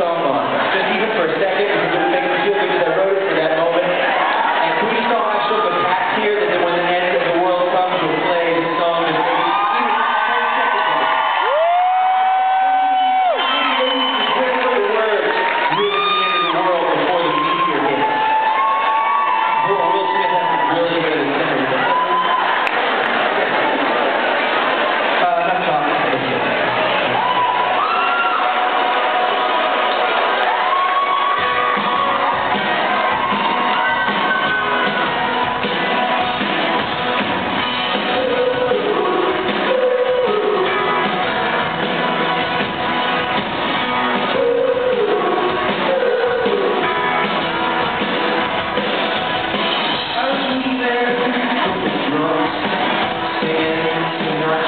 song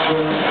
Thank you.